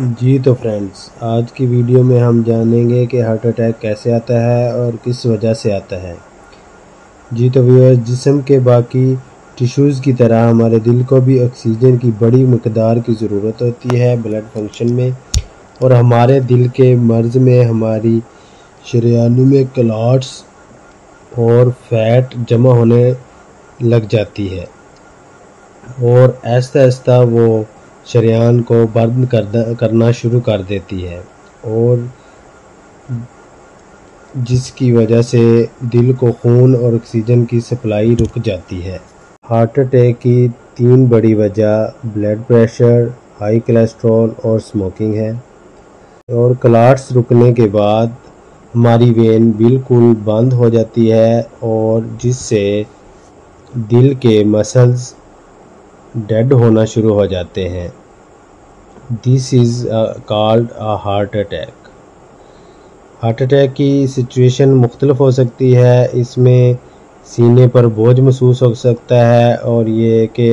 जी तो फ्रेंड्स आज की वीडियो में हम जानेंगे कि हार्ट अटैक कैसे आता है और किस वजह से आता है। जी तो व्यूअर्स जिसम के बाकी टिश्यूज़ की तरह हमारे दिल को भी ऑक्सीजन की बड़ी मकदार की ज़रूरत होती है ब्लड फ़ंक्शन में और हमारे दिल के मर्ज़ में हमारी शरियानों में क्लाट्स और फैट जमा होने लग जाती है। और ऐसा ऐसा वो शरियान को बंद कर करना शुरू कर देती है और जिसकी वजह से दिल को खून और ऑक्सीजन की सप्लाई रुक जाती है। हार्ट अटैक की तीन बड़ी वजह ब्लड प्रेशर हाई कोलेस्ट्रॉल और स्मोकिंग है। और क्लाट्स रुकने के बाद हमारी वेन बिल्कुल बंद हो जाती है और जिससे दिल के मसल्स डेड होना शुरू हो जाते हैं। This is called a heart attack heart attack की सिचुएशन मुख्तलफ हो सकती है। इसमें सीने पर बोझ महसूस हो सकता है और ये कि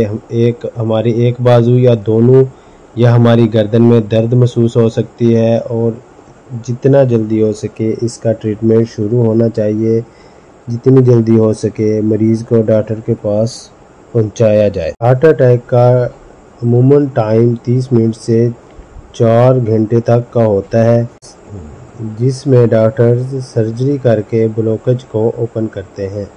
एक, हमारी एक बाजू या दोनों या हमारी गर्दन में दर्द महसूस हो सकती है और जितना जल्दी हो सके इसका ट्रीटमेंट शुरू होना चाहिए। जितनी जल्दी हो सके, मरीज़ को डॉक्टर के पास पहुँचाया जाए। हार्ट अटैक का अमूमन टाइम 30 मिनट से चार घंटे तक का होता है, जिसमें डॉक्टर्स सर्जरी करके ब्लॉकेज को ओपन करते हैं।